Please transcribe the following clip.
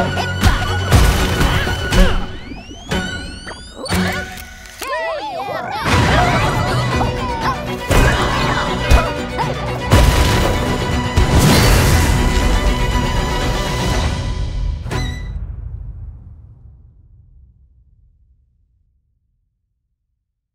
Oh, yeah.